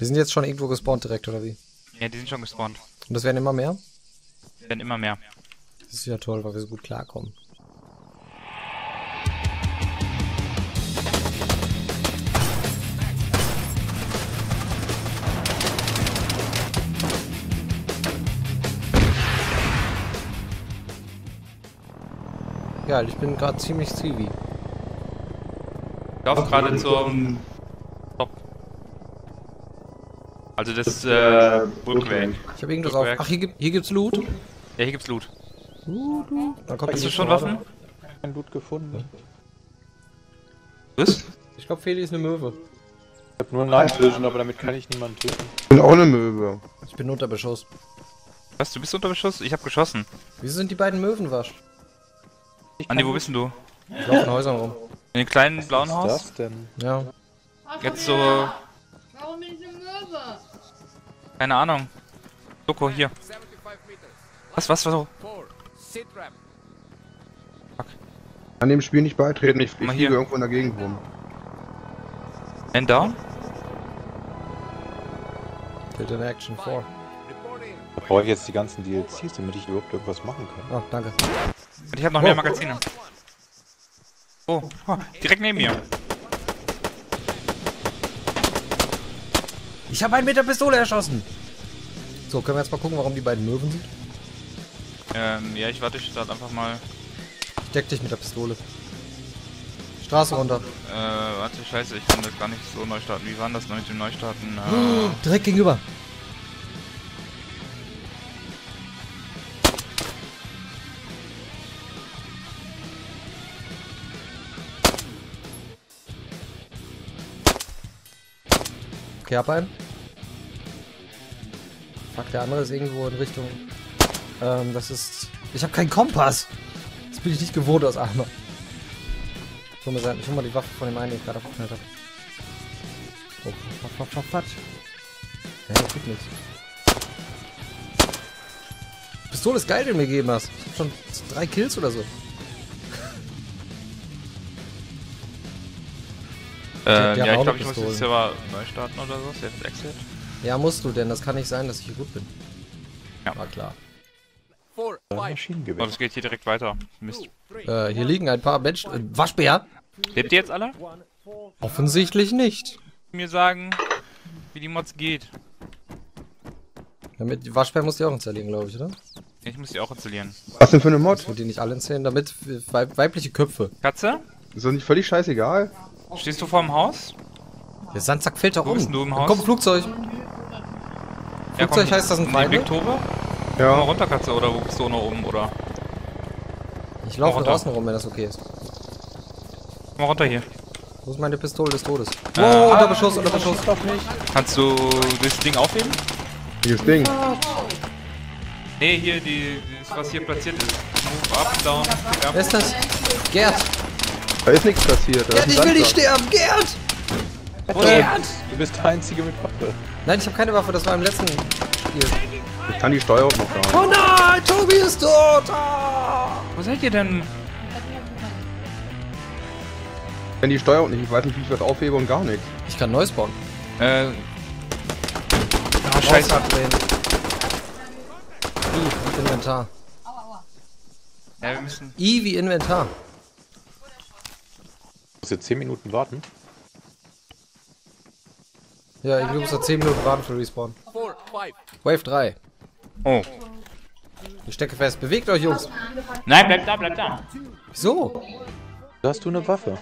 Die sind jetzt schon irgendwo gespawnt direkt, oder wie? Ja, die sind schon gespawnt. Und das werden immer mehr? Werden immer mehr. Das ist ja toll, weil wir so gut klarkommen. Geil, ich bin gerade ziemlich zivi. Ich laufe gerade zum Also das äh, Burgweg. Ich habe irgendwas auf. Ach, hier, gibt, hier gibt's Loot. Ja, hier gibt's Loot. Dann kommt Hast du schon Waffen? Waffe. Kein Loot gefunden. Was? Ich glaube, Feli ist eine Möwe. Ich hab nur Night Vision, aber damit kann ich niemanden töten. Ich bin auch eine Möwe. Ich bin unter Beschuss. Was, du bist unter Beschuss? Ich hab geschossen. Wieso sind die beiden Möwen wasch? Andi, wo bist denn du? Ich laufe in Häusern rum. In dem kleinen blauen Was Haus? ist das denn? Ja. Jetzt so, Warum bin ich eine Möwe? Keine Ahnung. Soko, hier. Was, was, was? An dem Spiel nicht beitreten, ich, fliege hier. irgendwo in der Gegend rum. Man down? Tilt in Action 4. Da brauche ich jetzt die ganzen DLCs, damit ich überhaupt irgendwas machen kann. Oh, danke. Und ich hab noch mehr Magazine. Oh, oh, direkt neben mir. Ich habe einen mit der Pistole erschossen. So, können wir jetzt mal gucken, warum die beiden Möwen sind? Ähm, ja, ich warte, ich starte einfach mal. Ich deck dich mit der Pistole. Straße runter. Äh, warte, scheiße, ich kann das gar nicht so neu starten. Wie war denn das noch mit dem Neustarten? Äh, Direkt gegenüber. Okay, hab einen. Fuck, der andere ist irgendwo in Richtung. Ähm, das ist. Ich habe keinen Kompass. Das bin ich nicht gewohnt aus Armer. Ich hol, mir ich hol mal die Waffe von dem einen, den ich gerade abgeknallt habe. Oh, fuck, fuck, fuck, fuck. Ja, das tut nichts. Pistole ist geil, den du mir gegeben hast. Ich hab schon drei Kills oder so. äh, haben ja, ich glaube, ich muss Pistolen. den Server neu starten oder so. Save Exit. Ja, musst du, denn das kann nicht sein, dass ich hier gut bin. Ja. War klar. Oh, Maschinengewehr. das geht hier direkt weiter. Mist. Äh, hier liegen ein paar Menschen. Äh, Waschbär? Lebt ihr jetzt alle? Offensichtlich nicht. Mir sagen, wie die Mods geht. Damit, die Waschbär muss die auch installieren, glaube ich, oder? Ich muss die auch installieren. Was denn für eine Mod? Wird die nicht alle installieren, damit weib weibliche Köpfe. Katze? Ist doch nicht völlig scheißegal? Stehst du vorm Haus? Der Sandsack fällt doch Wo um. bist du im Da Haus? Kommt ein Flugzeug. Ja, heißt das ein Nee, Feinde? Komm mal Ja. runter, Katze, oder wo bist du noch oben, oder? Ich laufe runter. draußen rum, wenn das okay ist. Komm mal runter hier. Wo ist meine Pistole des Todes? Äh, Oh, unter Beschuss, unter Beschuss. Kannst du das Ding aufheben? Dieses Ding. Nee, hier, die, das, was hier platziert ist. Move up, down. Ja. Wer ist das? Gerd! Da ist nichts passiert. Da Gerd, ist ich will nicht sterben! Gerd! Gerd! Du bist der Einzige mit Waffe. Nein, ich habe keine Waffe, das war im letzten Spiel. Ich kann die Steuerung noch gar nicht. Oh nein, Tobi ist tot! Ah! Wo seid ihr denn? Ich kann die Steuerung nicht. Ich weiß nicht, wie ich was aufhebe und gar nichts. Ich kann neu spawnen. Äh. Ah, Scheiße. abdrehen. I wie Inventar. Ja, wir müssen. I wie Inventar. Du musst jetzt 10 Minuten warten. Ja, ich muss da 10 Minuten warten für Respawn. Wave 3. Oh. Ich stecke fest. Bewegt euch, Jungs. Nein, bleib da, bleib da. Wieso? Da hast du eine Waffe.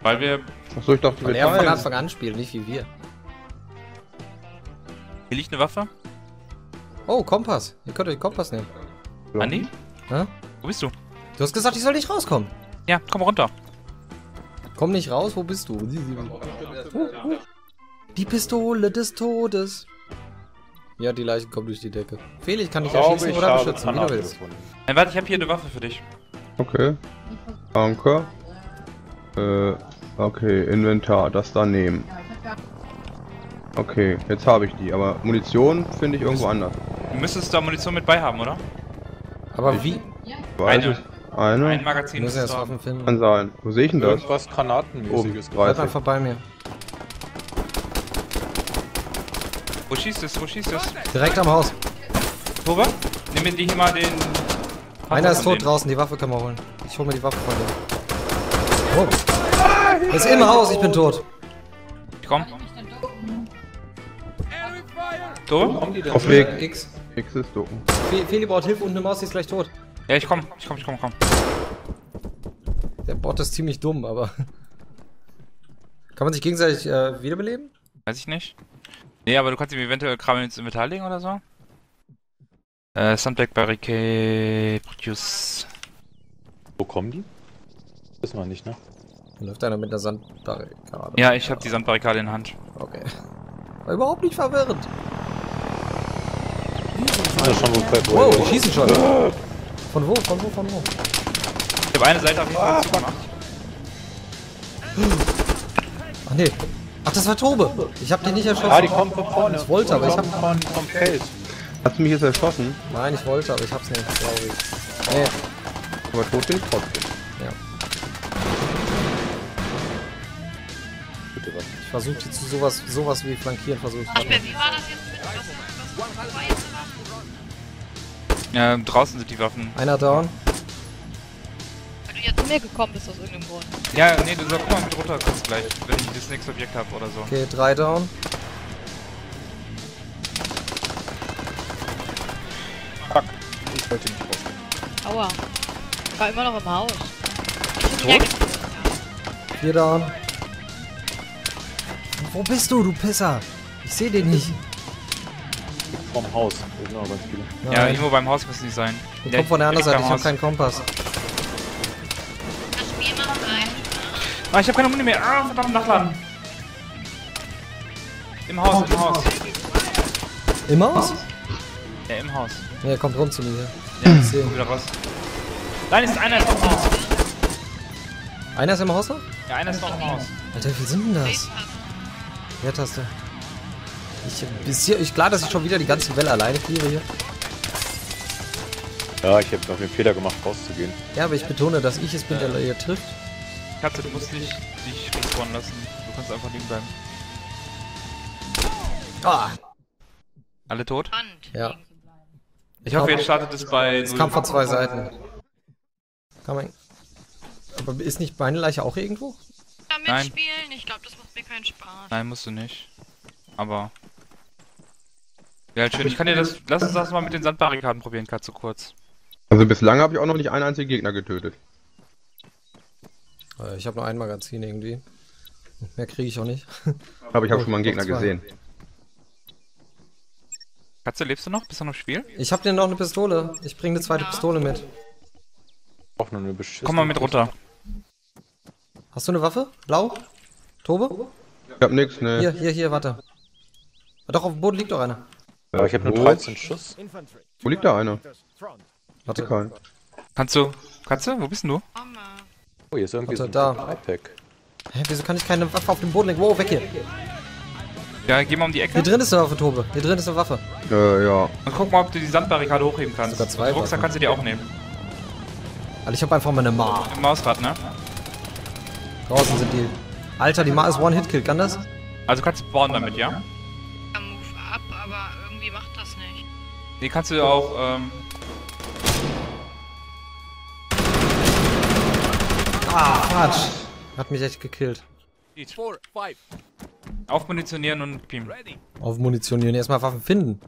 Weil wir. Achso, ich dachte, Weil wir er von. Anfang an spielt, nicht wie wir. Hier liegt eine Waffe. Oh, Kompass. Ihr könnt euch Kompass nehmen. Ja. Andi? Hä? Wo bist du? Du hast gesagt, ich soll nicht rauskommen. Ja, komm runter. Komm nicht raus, wo bist du? Uh, uh. Die Pistole des Todes. Ja, die Leichen kommen durch die Decke. Fehl, ich kann dich erschießen oder beschützen, wie du willst. Nein, warte, ich habe hier eine Waffe für dich. Okay. Danke. Äh, okay, Inventar, das da nehmen. Okay, jetzt habe ich die, aber Munition finde ich irgendwo anders. Du müsstest da Munition mit bei haben, oder? Aber wie? Weiß Eine. ich. Eine? Ein Magazin müssen müsstest erst haben. finden. Kann sein. Wo sehe ich denn das? Irgendwas Granatenmäßiges. Oben, Bleib weiß ich. einfach bei mir. Wo schießt es? Wo schießt es? Direkt am Haus. Tore? Nimm mir die hier mal den. Einer ist tot denen. draußen, die Waffe kann man holen. Ich hol mir die Waffe von dem. Oh. Er ist im Haus, ich bin tot. Ich komm. Tore? Auf Weg. X. X ist ducken. Fe- Feli braucht Hilfe und eine Maus, die ist gleich tot. Ja, ich komm. Ich komm, ich komm, komm. Der Bot ist ziemlich dumm, aber. Kann man sich gegenseitig äh, wiederbeleben? Weiß ich nicht. Nee, aber du kannst ihm eventuell Kram ins Inventar legen oder so. Äh, Sandbag Barricade Produce. Wo kommen die? Wissen wir nicht, ne? Da läuft einer mit einer Sandbarrikade. Ja, ich habe die Sandbarrikade in Hand. Okay. War überhaupt nicht verwirrend. Ja, schon wo, wo, Wow, wo die schießen schon. Von wo, von wo, von wo? Ich habe eine Seite auf jeden Fall zugemacht. Ach nee. Ach, das war Tobe. Ich hab den nicht erschossen. Ah, die kommen von vorne. Ich wollte, aber ich kommen von, vom Feld. Hast du mich jetzt erschossen? Nein, ich wollte, aber ich hab's nicht, glaube ich. Nee, Aber tot bin ich trotzdem. ja. Bitte was. Ich versuche die zu sowas, sowas wie flankieren versucht. Wie war das jetzt mit was, was, was war jetzt was? Ja, draußen sind die Waffen. Einer down. Mir gekommen bist aus irgendeinem Grund. Ja, nee, du sagst mal mit runter kurz gleich, wenn ich das nächste Objekt habe oder so. Okay, drei down. Fuck. Ich wollte nicht raus. Aua. Ich war immer noch im Haus. Tot? Vier down. Wo bist du, du Pisser? Ich sehe den nicht. Vorm Haus. Ganz viele. Ja, irgendwo beim Haus müssen die sein. Ich Ja, komm von der anderen Seite, ich hab Haus. keinen Kompass. Ah, ich hab keine Muni mehr. Ah, verdammt, nachladen. Im Haus, im Haus. Im Haus? Ja, im Haus. Ja, kommt rum zu mir. Ja, Ich sehe komm wieder raus. Nein, ist einer ist noch im Haus. Einer ist im Haus noch? Ja, einer ist noch im Haus. Alter, wie viel sind denn das? Leertaste. Ich, bis hier, ich klar, dass ich schon wieder die ganze Welle alleine cleare hier. Ja, ich habe noch den Fehler gemacht, rauszugehen. Ja, aber ich betone, dass ich es bin, der hier trifft. Katze, du musst nicht dich respawnen lassen. Du kannst einfach liegen bleiben. Ah! Alle tot? Hand. Ja. Ich hoffe, jetzt startet es bei. Es kam von zwei Seiten. Kann man. Aber ist nicht meine Leiche auch irgendwo? Da Nein. mitspielen? Ich glaube, das macht mir keinen Spaß. Nein, musst du nicht. Aber. Ja, halt schön. Ich kann dir das. Lass uns das mal mit den Sandbarrikaden probieren, Katze, kurz. Also bislang habe ich auch noch nicht einen einzigen Gegner getötet. Äh, Ich habe nur ein Magazin irgendwie. Mehr kriege ich auch nicht. Aber ich habe Oh, schon mal einen noch Gegner gesehen. Katze, lebst du noch? Bist du noch im Spiel? Ich habe dir noch eine Pistole. Ich bringe eine zweite Pistole mit. Auch nur eine beschissene. Komm mal mit runter. Hast du eine Waffe? Blau? Tobe? Ich hab nix, ne. Hier, hier, hier, warte. Doch, auf dem Boden liegt doch einer. Aber ich habe nur Wo? 13 Schuss. Wo liegt da einer? Warte, Kein. Kannst du. Katze, wo bist denn du? Oh, hier ist irgendwie Warte, so ein da. iPack. Hä, wieso kann ich keine Waffe auf den Boden legen? Wow, weg hier. Ja, geh mal um die Ecke. Hier drin ist eine Waffe, Tobe. Hier drin ist eine Waffe. Äh, ja. Und guck mal, ob du die Sandbarrikade hochheben kannst. Sogar zwei Den Rucksack Waffen. kannst du dir auch nehmen. Alter, ich habe einfach mal eine Ma. Im Mausrad, ne? Draußen sind die. Alter, die Ma ist One-Hit-Kill. Kann das? Also kannst du bauen damit, ja? Ja, Move ab, aber irgendwie macht das nicht. Nee, kannst du auch, ähm. Quatsch. Hat mich echt gekillt. Aufmunitionieren und beamen. Auf Munitionieren. Erstmal Waffen finden.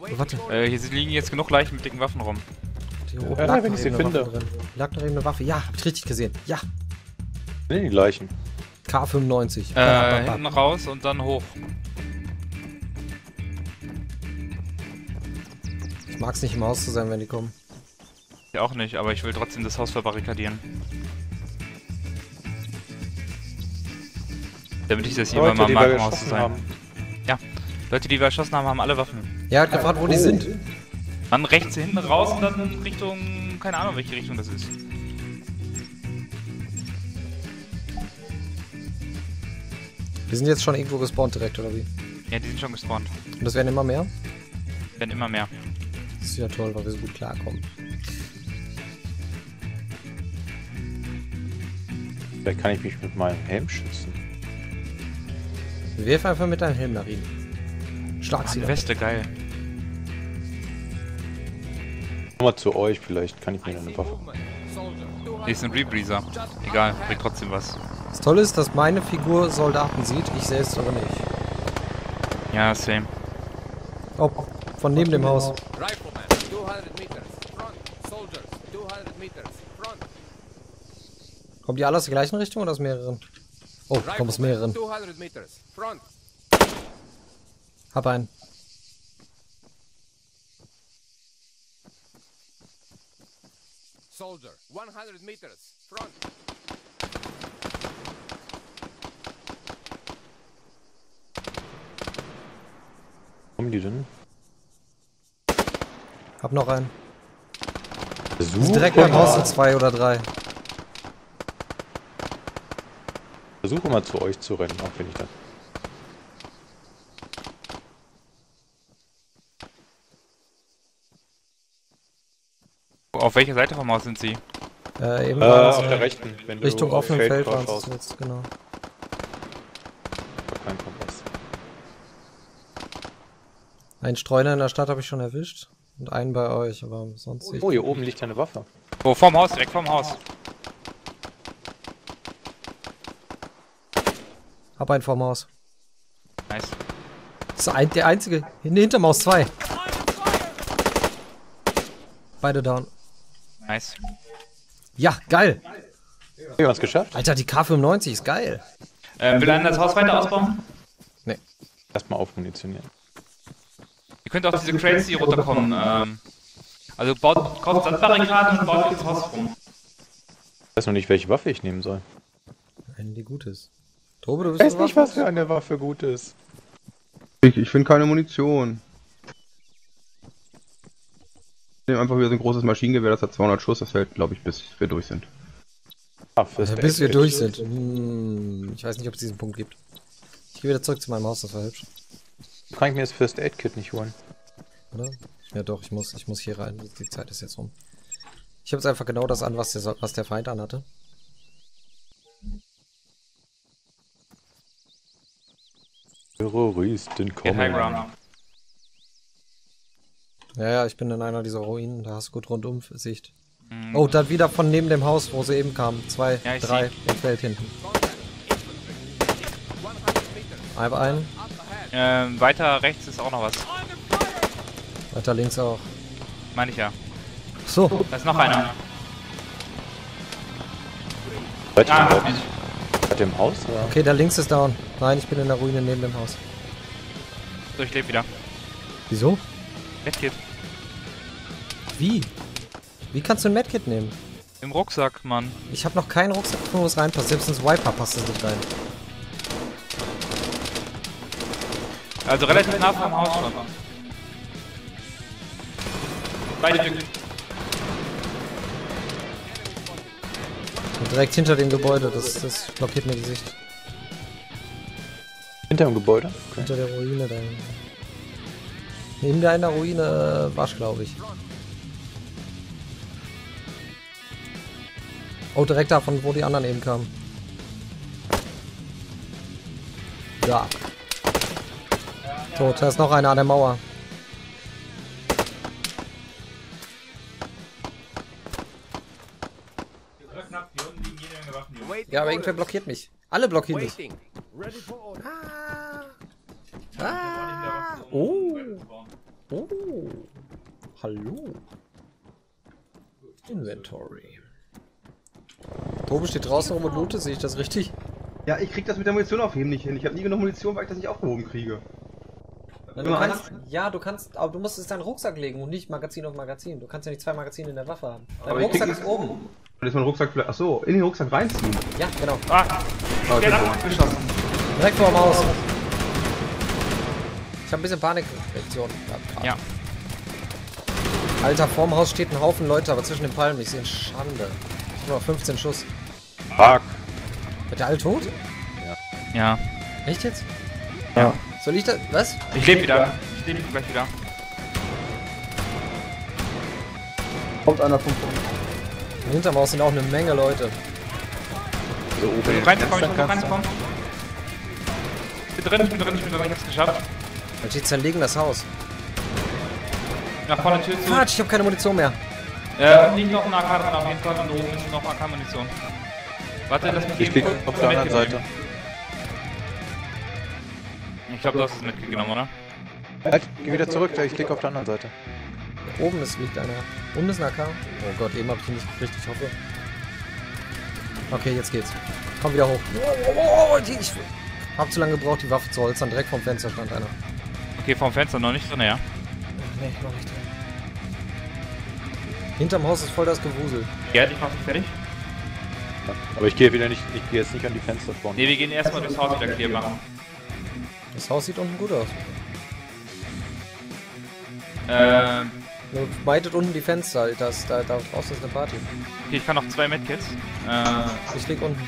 Oh, warte. Äh, hier liegen jetzt genug Leichen mit dicken Waffen rum. Hier oben Ja, lag wenn noch ich sie finde. Waffe drin. Lag noch eben eine Waffe. Ja, hab ich richtig gesehen. Ja. Nee, die Leichen. K95. Äh, bap, hinten raus und dann hoch. Ich mag's nicht im Haus zu sein, wenn die kommen. Ja, auch nicht, aber ich will trotzdem das Haus verbarrikadieren. Damit ich das hier Leute, mal die mag, Haus zu geschossen sein. haben. Leute, die wir erschossen haben, haben alle Waffen. Ja, hat gefragt, wo die Oh. sind. Dann rechts hinten raus und dann Richtung. Keine Ahnung, welche Richtung das ist. Die sind jetzt schon irgendwo gespawnt direkt, oder wie? Ja, die sind schon gespawnt. Und das werden immer mehr? Werden immer mehr. Das ist ja toll, weil wir so gut klarkommen. Vielleicht kann ich mich mit meinem Helm schützen. Wirf einfach mit deinem Helm nach ihnen. Schlag sie. Eine Weste, geil. Nochmal zu euch, vielleicht kann ich mir eine Waffe. Movement. Soldier. 200 Hier ist ein Rebreezer. Egal, bringt trotzdem was. Das Tolle ist, dass meine Figur Soldaten sieht, ich selbst aber nicht. Ja, same. Oh, von neben dem Haus. Rifleman. 200 meters. Front. Soldiers. 200 meters. Front. Kommen die alle aus der gleichen Richtung oder aus mehreren? Oh, kommen aus mehreren. 200 meters. Front. Hab einen. Soldier. 100 meters. Front. Kommen die denn? Hab noch einen. Besuch? Ist direkt beim Haus sind zwei oder drei. Versuche mal zu euch zu rennen, auch wenn ich das. Auf welcher Seite vom Haus sind sie? Äh, eben Äh, auf der rechten, wenn Richtung du auf offenem Feld schaust. es jetzt, genau. Keinen Kompass. Einen Streuner in der Stadt habe ich schon erwischt. Und einen bei euch, aber sonst nicht. Oh, hier oben liegt eine Waffe. Oh, vorm Haus, direkt vorm Haus. Hab einen vorm Haus. Nice. Das ist ein, der einzige. Hin- Hinterm Haus zwei. Beide down. Nice. Ja, geil. Wir haben es geschafft. Alter, die K95 ist geil. Ähm, will einer das Haus weiter ausbauen? Erstmal aufmunitionieren. Ihr könnt auf diese Crates hier runterkommen. Ähm, also baut, kauft Sandbarrikaden und baut das Haus rum. Ich weiß noch nicht, welche Waffe ich nehmen soll. Eine, die gut ist. Tobe, du Ich bist weiß nicht, was für eine Waffe gut ist. Ich, ich finde keine Munition. Ich nehme einfach wieder so ein großes Maschinengewehr, das hat 200 Schuss, das hält, glaube ich, bis wir durch sind. First Also, bis wir durch sind. Hm, ich weiß nicht, ob es diesen Punkt gibt. Ich gehe wieder zurück zu meinem Haus, das war hübsch. Kann ich mir das First Aid Kit nicht holen? Oder? Ja doch, ich muss, ich muss hier rein. Die- Die Zeit ist jetzt rum. Ich habe jetzt einfach genau das an, was der, was der Feind anhatte. Terroristen kommen. Ground. Ja, ja, ich bin in einer dieser Ruinen, da hast du gut rundum Sicht. Mhm. Oh, dann wieder von neben dem Haus, wo sie eben kamen. Zwei, Ja, drei im Feld hinten. Einfach einen, Ähm, weiter rechts ist auch noch was. weiter links auch. Meine ich ja. So, Da ist noch einer. Ihr, Ah. Seid ihr im Haus? Oder? okay, der links ist down. Nein, ich bin in der Ruine neben dem Haus. So, ich lebe wieder. Wieso? Medkit. Wie? Wie kannst du ein Medkit nehmen? Im Rucksack, Mann. Ich habe noch keinen Rucksack, wo es reinpasst. Selbst ins Wiper passt es nicht rein. Also relativ nah vom Haus schon. Beide Stück. Direkt hinter dem Gebäude, das, das blockiert mir die Sicht. Hinter dem Gebäude? Okay. Hinter der Ruine da. Neben deiner Ruine äh, Wasch, glaube ich. Oh, direkt davon, wo die anderen eben kamen. Ja. Tot, da ist noch einer an der Mauer. Ja, aber irgendwer blockiert mich. Alle blockieren mich. Order. Ah. Oh. Oh. Hallo. Inventory. Tobi steht draußen rum und lootet, sehe ich das richtig? Ja, ich krieg das mit der Munition aufheben nicht hin. Ich habe nie genug Munition, weil ich das nicht aufgehoben kriege. Du Nummer kannst, ja, du kannst, aber du musst es in deinen Rucksack legen und nicht Magazin auf Magazin. Du kannst ja nicht zwei Magazine in der Waffe haben. Dein Aber ich Rucksack ist oben. Dann ist mein Rucksack vielleicht. Achso, in den Rucksack reinziehen. Ja, genau. Ah, Ah, der okay. hat abgeschossen. Direkt vor dem Haus. Ich habe ein bisschen Panikreaktion gehabt gerade. Ja. Alter, vorm Haus steht ein Haufen Leute, aber zwischen den Palmen, ich sehe Schande. Ich habe noch 15 Schuss. Fuck. Wird der alle tot? Ja. Echt jetzt? Ja. Soll ich das? Was? Ich lebe wieder. Ich lebe gleich wieder. Kommt einer vom Hinterm Haus sind auch eine Menge Leute. So oben Ich versuche reinzukommen, ich reinzukommen. Ich bin drin, ich bin drin, ich bin drin, ich hab's geschafft. Und die zerlegen das Haus. Nach vorne Tür zu. Quatsch, ich habe keine Munition mehr. Äh, unten liegt noch ein AK dran auf jeden Fall und oben ist noch AK-Munition. Warte, lass mich Ich kurz auf der anderen Seite. Ich glaube, du hast es mitgenommen, oder? Halt, geh wieder zurück, ich liege auf der anderen Seite. Oben ist, liegt einer. Unten ist ein AK. Oh Gott, eben habe ich ihn nicht gekriegt, ich hoffe. Okay, jetzt geht's. Komm wieder hoch. Oh, oh, oh, ich hab zu lange gebraucht, die Waffe zu holstern. Direkt vom Fenster stand einer. Okay, vom Fenster noch nicht so näher. Ach, nee, noch nicht drin. Hinterm Haus ist voll das Gewusel. Gerd, ich mach dich fertig. Ja. Aber ich gehe wieder nicht, ich gehe jetzt nicht an die Fenster vorne. Ne, wir gehen erstmal durchs Haus wieder clear machen. Das Haus sieht unten gut aus. Ähm, Nur meidet unten die Fenster. Das, da, da draußen ist eine Party. okay, ich kann noch zwei Medkits. Äh, Ich leg unten.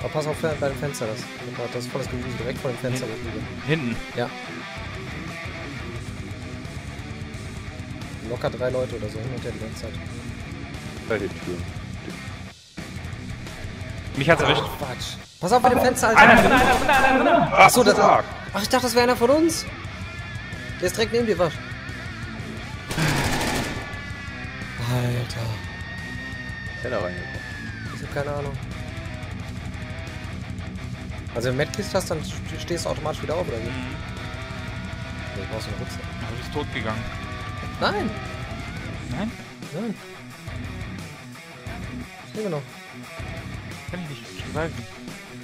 Aber pass auf bei dem Fenster, das, das ist volles Gewusel. Direkt vor dem Fenster, hinten. Ja. Locker drei Leute oder so hin und her die ganze Zeit. Bei den Türen. Mich hat's erwischt. Quatsch. Pass auf bei dem Fenster, Alter. Einer, einer, einer, einer, einer. Achso, das. Ach, ich dachte, das wäre einer von uns. Der ist direkt neben dir, was? Alter. Ist der da reingekommen? Ich hab keine Ahnung. Also wenn du Medkist hast, dann st- stehst du automatisch wieder auf, oder wie? Mhm. Nee, ich brauchst du einen Rucksack. Du bist tot gegangen. Nein! Nein? Nein. Ich lebe noch. Kann ich nicht reviven.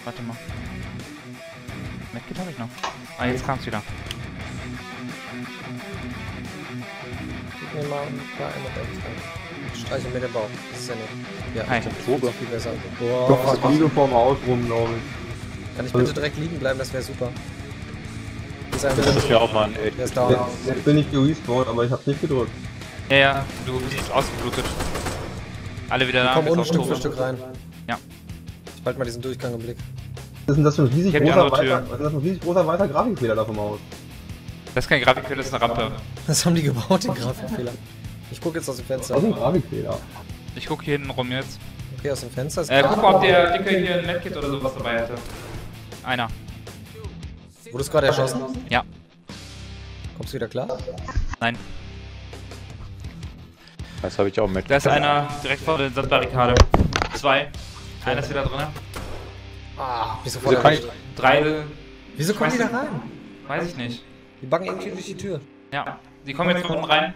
Warte mal. Medkit habe ich noch. Ah, jetzt kam's wieder. Gib mir mal Einmal rein. Streiche mir den Bauch. Das ist ja nett. Ja, Hi. Probe. viel besser. Ich Boah, liege vorm Haus rum, glaube ich. kann ich bitte direkt liegen bleiben? Das wäre super. Das ist mir auch mal ein Aid. Jetzt, jetzt bin ich gerespawnt, aber ich hab's nicht gedrückt. Ja, ja, du bist ausgeblutet. Alle wieder da. Komm unten auf Stück für Tobe. Stück rein. Ja. Ich halte mal diesen Durchgang im Blick. Was ist denn das für ein riesig Ich großer weißer, was ist das für ein riesig großer weißer Grafikfehler da vom Haus? Das ist kein Grafikfehler, das ist eine Rampe. Was haben die gebaut, den Grafikfehler? Ich gucke jetzt aus dem Fenster. Das ist ein Grafikfehler. Ich guck hier hinten rum jetzt. Okay, aus dem Fenster ist Äh, guck mal, ob der Dicke hier ein Medkit oder sowas dabei hätte. Einer. Wurdest du gerade erschossen? Ja. Kommst du wieder klar? Nein. Das habe ich auch mit. Da ist einer direkt vor der Sandbarrikade. Zwei. Einer ist wieder drin. Ah, Wieso voll kann ich. Drei. Wieso kommen die da rein? Weiß ich nicht. Die backen irgendwie durch die Tür. Ja. Die kommen jetzt von unten rein.